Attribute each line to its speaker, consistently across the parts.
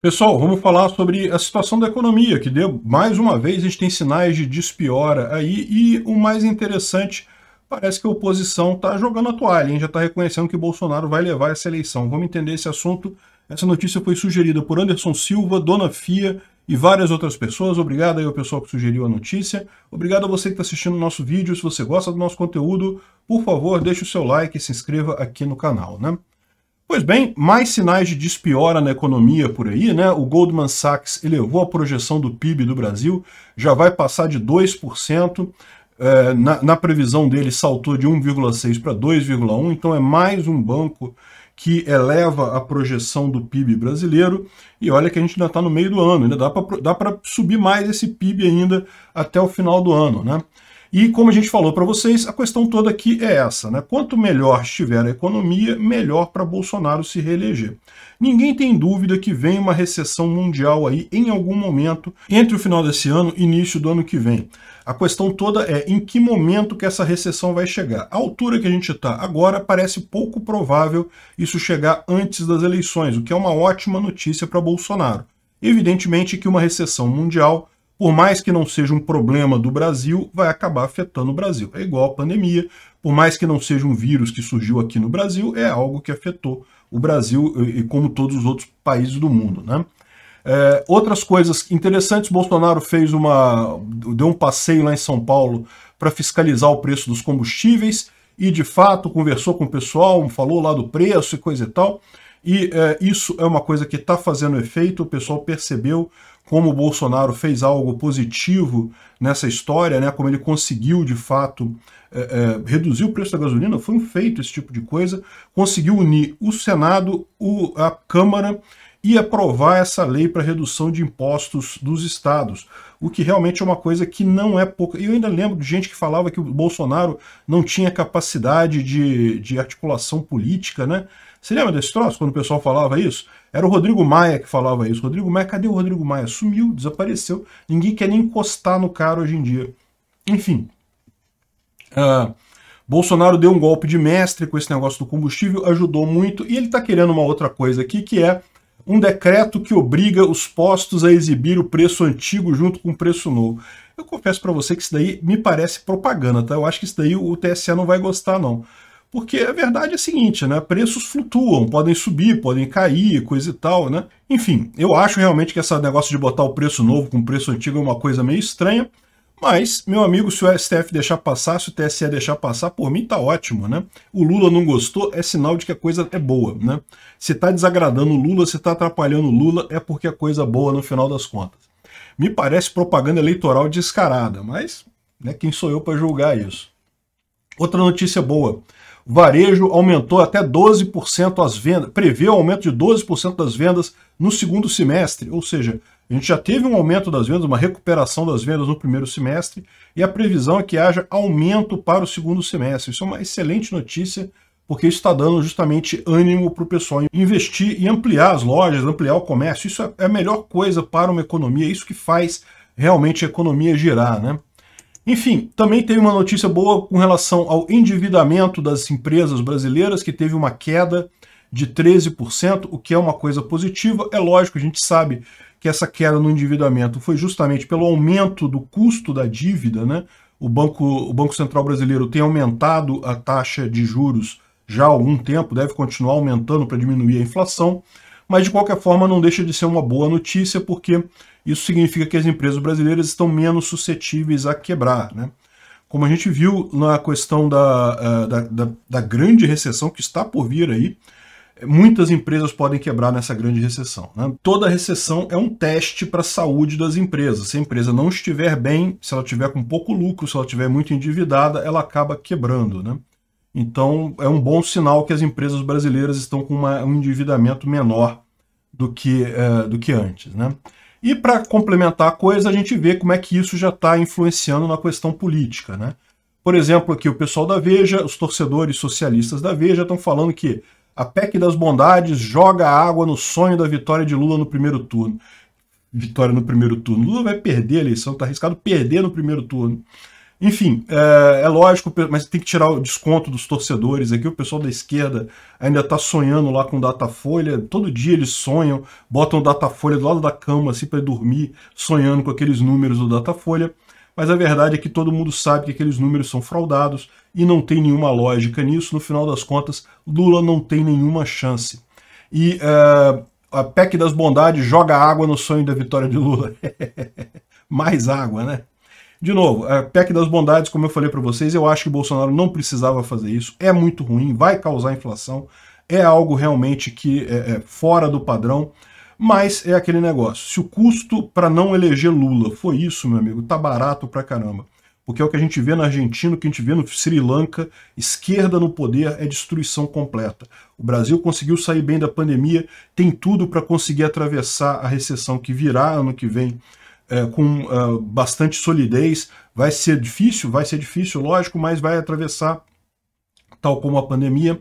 Speaker 1: Pessoal, vamos falar sobre a situação da economia, que deu, mais uma vez a gente tem sinais de despiora aí, e o mais interessante, parece que a oposição está jogando a toalha, hein? já está reconhecendo que Bolsonaro vai levar essa eleição. Vamos entender esse assunto. Essa notícia foi sugerida por Anderson Silva, Dona Fia e várias outras pessoas. Obrigado aí ao pessoal que sugeriu a notícia. Obrigado a você que está assistindo o nosso vídeo. Se você gosta do nosso conteúdo, por favor, deixe o seu like e se inscreva aqui no canal, né? Pois bem, mais sinais de despiora na economia por aí, né? O Goldman Sachs elevou a projeção do PIB do Brasil, já vai passar de 2%, é, na, na previsão dele saltou de 1,6 para 2,1, então é mais um banco que eleva a projeção do PIB brasileiro, e olha que a gente ainda está no meio do ano, ainda dá para subir mais esse PIB ainda até o final do ano, né? E como a gente falou para vocês, a questão toda aqui é essa, né? Quanto melhor estiver a economia, melhor para Bolsonaro se reeleger. Ninguém tem dúvida que vem uma recessão mundial aí em algum momento entre o final desse ano e início do ano que vem. A questão toda é em que momento que essa recessão vai chegar. A altura que a gente está agora parece pouco provável isso chegar antes das eleições, o que é uma ótima notícia para Bolsonaro. Evidentemente que uma recessão mundial por mais que não seja um problema do Brasil, vai acabar afetando o Brasil. É igual a pandemia, por mais que não seja um vírus que surgiu aqui no Brasil, é algo que afetou o Brasil e como todos os outros países do mundo. Né? É, outras coisas interessantes, Bolsonaro fez uma. deu um passeio lá em São Paulo para fiscalizar o preço dos combustíveis e, de fato, conversou com o pessoal, falou lá do preço e coisa e tal. E é, isso é uma coisa que está fazendo efeito, o pessoal percebeu como o Bolsonaro fez algo positivo nessa história, né, como ele conseguiu, de fato, é, é, reduzir o preço da gasolina, foi um feito esse tipo de coisa, conseguiu unir o Senado, o, a Câmara e aprovar essa lei para redução de impostos dos estados, o que realmente é uma coisa que não é pouca. E eu ainda lembro de gente que falava que o Bolsonaro não tinha capacidade de, de articulação política, né? Você lembra desse troço, quando o pessoal falava isso? Era o Rodrigo Maia que falava isso. Rodrigo Maia, cadê o Rodrigo Maia? Sumiu, desapareceu. Ninguém quer nem encostar no cara hoje em dia. Enfim. Uh, Bolsonaro deu um golpe de mestre com esse negócio do combustível, ajudou muito. E ele está querendo uma outra coisa aqui, que é um decreto que obriga os postos a exibir o preço antigo junto com o preço novo. Eu confesso para você que isso daí me parece propaganda, tá? Eu acho que isso daí o TSE não vai gostar, não. Porque a verdade é a seguinte, né? Preços flutuam, podem subir, podem cair, coisa e tal, né? Enfim, eu acho realmente que esse negócio de botar o preço novo com o preço antigo é uma coisa meio estranha. Mas, meu amigo, se o STF deixar passar, se o TSE deixar passar, por mim tá ótimo, né? O Lula não gostou, é sinal de que a coisa é boa, né? Se tá desagradando o Lula, se tá atrapalhando o Lula, é porque a coisa é boa no final das contas. Me parece propaganda eleitoral descarada, mas né, quem sou eu para julgar isso? Outra notícia boa varejo aumentou até 12% as vendas, prevê o aumento de 12% das vendas no segundo semestre, ou seja, a gente já teve um aumento das vendas, uma recuperação das vendas no primeiro semestre, e a previsão é que haja aumento para o segundo semestre. Isso é uma excelente notícia, porque isso está dando justamente ânimo para o pessoal investir e ampliar as lojas, ampliar o comércio. Isso é a melhor coisa para uma economia, é isso que faz realmente a economia girar, né? Enfim, também teve uma notícia boa com relação ao endividamento das empresas brasileiras, que teve uma queda de 13%, o que é uma coisa positiva. É lógico, a gente sabe que essa queda no endividamento foi justamente pelo aumento do custo da dívida, né? O Banco, o Banco Central Brasileiro tem aumentado a taxa de juros já há algum tempo, deve continuar aumentando para diminuir a inflação, mas de qualquer forma não deixa de ser uma boa notícia, porque isso significa que as empresas brasileiras estão menos suscetíveis a quebrar. Né? Como a gente viu na questão da, eh, da, da, da grande recessão que está por vir aí, muitas empresas podem quebrar nessa grande recessão. Né? Toda recessão é um teste para a saúde das empresas. Se a empresa não estiver bem, se ela tiver com pouco lucro, se ela estiver muito endividada, ela acaba quebrando. Né? Então é um bom sinal que as empresas brasileiras estão com uma, um endividamento menor do que, é, do que antes. Né? E para complementar a coisa, a gente vê como é que isso já está influenciando na questão política. Né? Por exemplo, aqui o pessoal da Veja, os torcedores socialistas da Veja estão falando que a PEC das bondades joga água no sonho da vitória de Lula no primeiro turno. Vitória no primeiro turno. Lula vai perder a eleição, está arriscado perder no primeiro turno. Enfim, é, é, lógico, mas tem que tirar o desconto dos torcedores aqui. O pessoal da esquerda ainda está sonhando lá com Datafolha. Todo dia eles sonham, botam Datafolha do lado da cama assim para dormir, sonhando com aqueles números do Datafolha. Mas a verdade é que todo mundo sabe que aqueles números são fraudados e não tem nenhuma lógica nisso. No final das contas, Lula não tem nenhuma chance. E uh, a PEC das bondades joga água no sonho da vitória de Lula. Mais água, né? De novo, a PEC das bondades, como eu falei para vocês, eu acho que Bolsonaro não precisava fazer isso. É muito ruim, vai causar inflação. É algo realmente que é, é fora do padrão. Mas é aquele negócio. Se o custo para não eleger Lula foi isso, meu amigo, tá barato pra caramba. Porque é o que a gente vê na Argentina, o que a gente vê no Sri Lanka, esquerda no poder é destruição completa. O Brasil conseguiu sair bem da pandemia, tem tudo para conseguir atravessar a recessão que virá ano que vem é, com uh, bastante solidez. Vai ser difícil, vai ser difícil, lógico, mas vai atravessar, tal como a pandemia.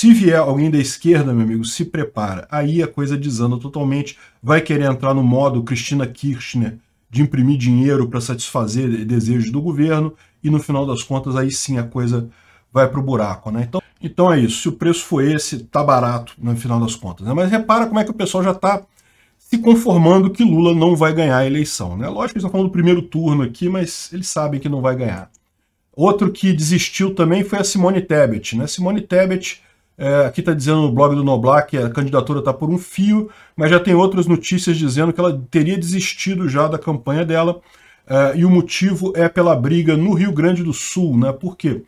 Speaker 1: Se vier alguém da esquerda, meu amigo, se prepara. Aí a coisa desanda totalmente. Vai querer entrar no modo Cristina Kirchner de imprimir dinheiro para satisfazer desejos do governo e no final das contas aí sim a coisa vai para o buraco, né? Então, então é isso. Se o preço for esse, tá barato no final das contas. Né? Mas repara como é que o pessoal já está se conformando que Lula não vai ganhar a eleição. Né? Lógico que eles estão falando do primeiro turno aqui, mas eles sabem que não vai ganhar. Outro que desistiu também foi a Simone Tebet. Né? Simone Tebet, é, aqui está dizendo no blog do Noblar que a candidatura está por um fio, mas já tem outras notícias dizendo que ela teria desistido já da campanha dela, é, e o motivo é pela briga no Rio Grande do Sul. Né? Por quê?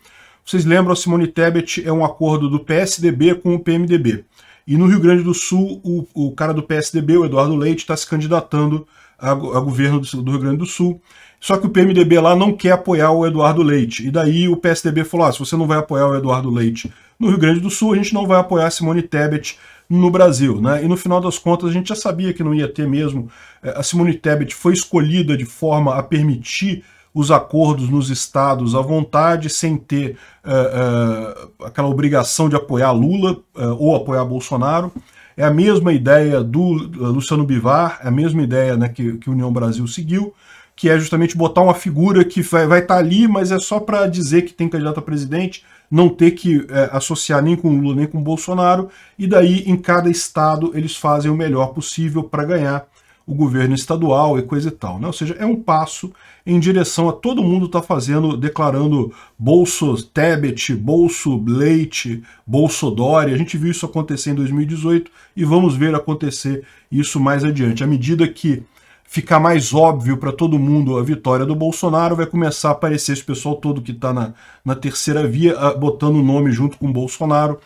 Speaker 1: Vocês lembram, a Simone Tebet é um acordo do PSDB com o PMDB. E no Rio Grande do Sul, o, o cara do PSDB, o Eduardo Leite, está se candidatando a, governo do, do, Rio Grande do Sul. Só que o PMDB lá não quer apoiar o Eduardo Leite. E daí o PSDB falou: ah, se você não vai apoiar o Eduardo Leite no Rio Grande do Sul, a gente não vai apoiar a Simone Tebet no Brasil. Né? E no final das contas, a gente já sabia que não ia ter mesmo. É, a Simone Tebet foi escolhida de forma a permitir os acordos nos estados à vontade, sem ter uh, uh, aquela obrigação de apoiar Lula uh, ou apoiar Bolsonaro. É a mesma ideia do Luciano Bivar, é a mesma ideia né, que, que União Brasil seguiu, que é justamente botar uma figura que vai, vai estar tá ali, mas é só para dizer que tem candidato a presidente, não ter que é, associar nem com Lula nem com Bolsonaro, e daí em cada estado eles fazem o melhor possível para ganhar o governo estadual e coisa e tal. Né? Ou seja, é um passo em direção a todo mundo está fazendo, declarando Bolso Tebet, Bolso Leite, Bolso Dória. A gente viu isso acontecer em 2018 e vamos ver acontecer isso mais adiante. À medida que ficar mais óbvio para todo mundo a vitória do Bolsonaro, vai começar a aparecer esse pessoal todo que está na, na terceira via, botando o nome junto com o Bolsonaro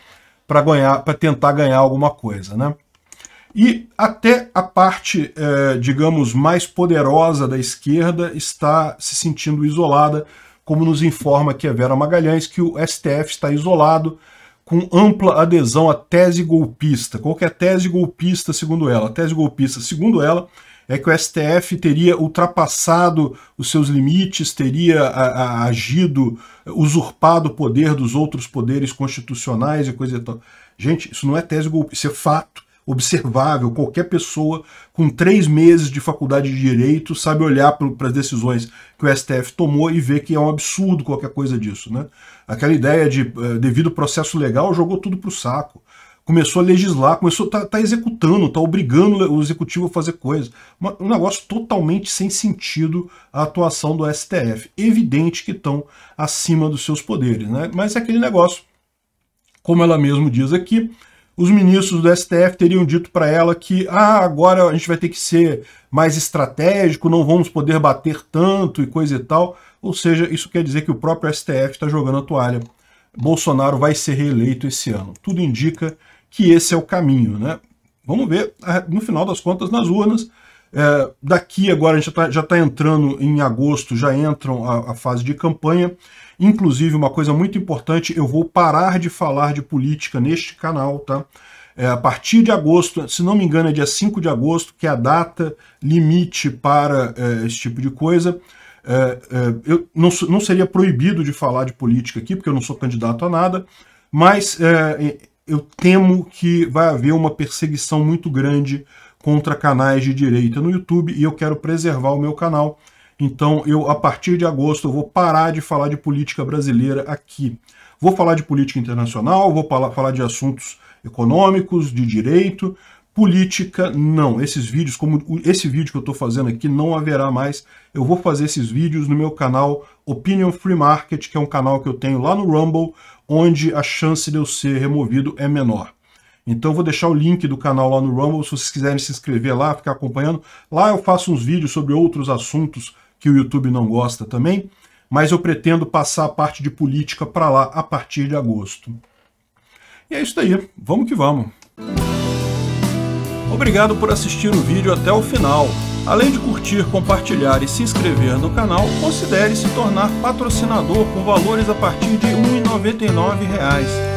Speaker 1: para ganhar, para tentar ganhar alguma coisa, né? E até a parte, eh, digamos, mais poderosa da esquerda está se sentindo isolada, como nos informa aqui a Vera Magalhães, que o STF está isolado com ampla adesão à tese golpista. Qual que é a tese golpista, segundo ela? A tese golpista, segundo ela, é que o STF teria ultrapassado os seus limites, teria a, a, agido, usurpado o poder dos outros poderes constitucionais e coisa e tal. Gente, isso não é tese golpista, isso é fato observável, qualquer pessoa com três meses de faculdade de direito sabe olhar para as decisões que o STF tomou e ver que é um absurdo qualquer coisa disso. Né? Aquela ideia de, uh, devido processo legal, jogou tudo para o saco. Começou a legislar, começou a tá, tá executando, tá obrigando o executivo a fazer coisas. Um negócio totalmente sem sentido a atuação do STF. Evidente que estão acima dos seus poderes, né? Mas é aquele negócio, como ela mesmo diz aqui, os ministros do STF teriam dito para ela que ah, agora a gente vai ter que ser mais estratégico, não vamos poder bater tanto e coisa e tal. Ou seja, isso quer dizer que o próprio STF está jogando a toalha. Bolsonaro vai ser reeleito esse ano. Tudo indica que esse é o caminho. Né? Vamos ver, no final das contas, nas urnas. É, daqui agora a gente já está tá entrando em agosto, já entram a, a fase de campanha. Inclusive, uma coisa muito importante, eu vou parar de falar de política neste canal, tá? É, a partir de agosto, se não me engano é dia 5 de agosto, que é a data limite para é, esse tipo de coisa. É, é, eu não, não seria proibido de falar de política aqui, porque eu não sou candidato a nada, mas é, eu temo que vai haver uma perseguição muito grande contra canais de direita no YouTube e eu quero preservar o meu canal Então, eu a partir de agosto eu vou parar de falar de política brasileira aqui. Vou falar de política internacional, vou falar de assuntos econômicos, de direito, política, não. Esses vídeos, como esse vídeo que eu estou fazendo aqui, não haverá mais. Eu vou fazer esses vídeos no meu canal Opinion Free Market, que é um canal que eu tenho lá no Rumble, onde a chance de eu ser removido é menor. Então eu vou deixar o link do canal lá no Rumble, se vocês quiserem se inscrever lá, ficar acompanhando. Lá eu faço uns vídeos sobre outros assuntos que o YouTube não gosta também, mas eu pretendo passar a parte de política para lá a partir de agosto. E é isso aí, vamos que vamos. Obrigado por assistir o vídeo até o final. Além de curtir, compartilhar e se inscrever no canal, considere se tornar patrocinador com valores a partir de R$ 1,99